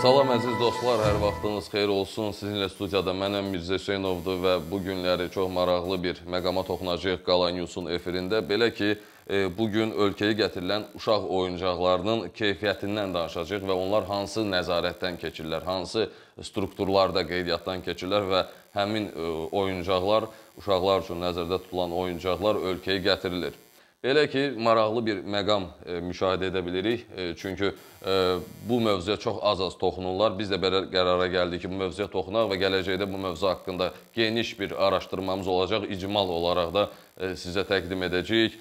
Salam əziz dostlar, hər vaxtınız xeyir olsun. Sizinlə studiyada mənəm Mirzə Hüseynovdur və bu günləri çox maraqlı bir məqama toxunacağıq Qala Newsun efirində. Belə ki, e, bu gün ölkəyə gətirilən uşaq oyuncaqlarının keyfiyyətindən danışacağıq və onlar hansı nəzarətdən keçirlər, hansı strukturlarda qeydiyyatdan keçirlər və həmin e, oyuncaqlar, uşaqlar üçün nəzərdə tutulan oyuncaqlar ölkəyə gətirilir. Belə ki, maraqlı bir məqam e, müşahidə edə bilirik. E, çünki e, bu mövzuya çox az-az toxunurlar. Biz də belə qərara gəldik ki, bu mövzuya toxunaq və gələcəkdə bu mövzu haqqında geniş bir araşdırmamız olacaq. İcmal olaraq da sizə təqdim edəcəyik.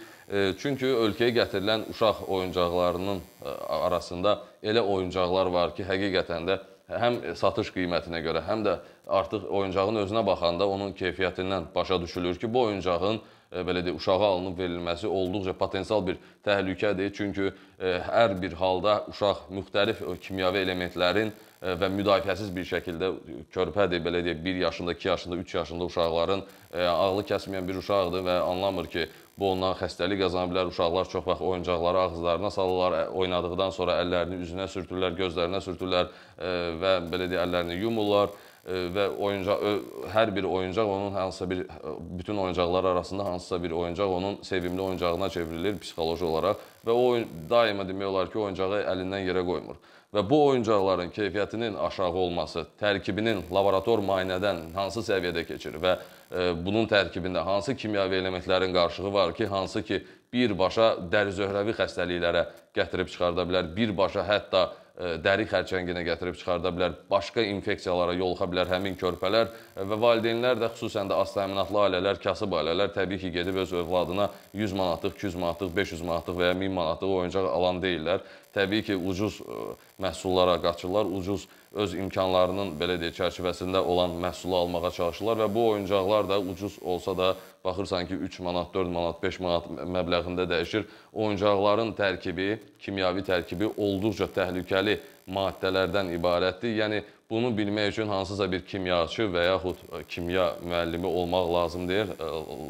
Çünki ölkəyə gətirilən uşaq oyuncaqlarının arasında elə oyuncaqlar var ki, həqiqətən də həm satış qiymətinə görə, həm də artıq oyuncağın özünə baxanda onun keyfiyyətindən başa düşülür ki, bu oyuncağın belə deyək, uşağa alınıb verilməsi olduqca potensial bir təhlükədir. Çünki e, hər bir halda uşaq müxtəlif kimyəvi elementlərin e, və müdafiəsiz bir şəkildə körpədir, belə deyək, 1 yaşında, 2 yaşında, 3 yaşında uşaqların ağlı kəsməyən bir uşaqdır və anlamır ki, bu ondan xəstəlik qazana bilər. Uşaqlar çox vaxt oyuncaqları ağızlarına salırlar, oynadıqdan sonra əllərini üzünə sürtürlər, gözlərinə sürtürlər və belə deyək, əllərini yumurlar və oyuncaq hər bir oyuncaq onun hansısa bir bütün oyuncaqlar arasında hansısa bir oyuncaq onun sevimli oyuncağına çevrilir psixoloji olaraq və o daima demək olar ki, oyuncağı əlindən yerə qoymur. Və bu oyuncaqların keyfiyyətinin aşağı olması, tərkibinin laborator müayinədən hansı səviyyədə keçir və e, bunun tərkibində hansı kimyəvi elementlərin qarşılığı var ki, hansı ki birbaşa dəri-zöhrəvi xəstəliklərə gətirib çıxarda bilər, birbaşa hətta dəri xərçənginə gətirib çıxarda bilər, başqa infeksiyalara yoluxa bilər həmin körpələr və valideynlər də xüsusən də az təminatlı ailələr, kasıb ailələr təbii ki, gedib öz övladına 100 manatlıq, 200 manatlıq, 500 manatlıq və ya 1000 manatlıq oyuncaq alan deyirlər. Təbii ki, ucuz məhsullara qaçırlar, ucuz öz imkanlarının belə deyək çərçivəsində olan məhsulu almağa çalışırlar və bu oyuncaqlar da ucuz olsa da baxırsan ki 3 manat, 4 manat, 5 manat məbləğində dəyişir. Oyuncaqların tərkibi, kimyəvi tərkibi olduqca təhlükəli maddələrdən ibarətdir. Yəni bunu bilmək üçün hansısa bir kimyaçı və yaxud kimya müəllimi olmaq lazım deyil,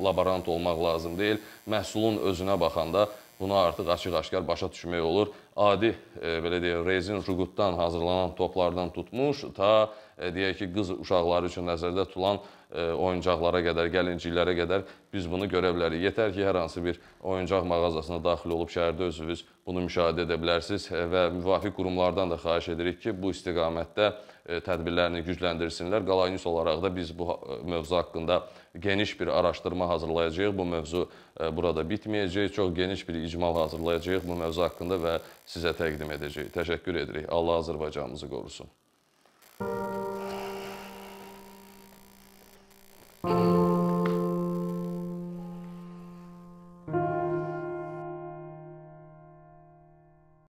laborant olmaq lazım deyil. Məhsulun özünə baxanda Bunu artıq açıq-aşkar başa düşmək olur. Adi e, belə deyək, rezin juqutdan hazırlanan toplardan tutmuş ta e, deyək ki, qız uşaqları üçün nəzərdə tutulan e, oyuncaqlara qədər, gəlinciklərə qədər biz bunu görə bilərik. Yetər ki, hər hansı bir oyuncaq mağazasına daxil olub şəhərdə özünüz bunu müşahidə edə bilərsiniz e, və müvafiq qurumlardan da xahiş edirik ki, bu istiqamətdə e, tədbirlərini gücləndirsinlər. Qalaynis olaraq da biz bu e, mövzu haqqında geniş bir araşdırma hazırlayacağıq. Bu mövzu e, burada bitməyəcək. Çox geniş bir icmal hazırlayacağıq bu mövzu haqqında və sizə təqdim edəcəyik. Təşəkkür edirik. Allah Azərbaycanımızı qorusun.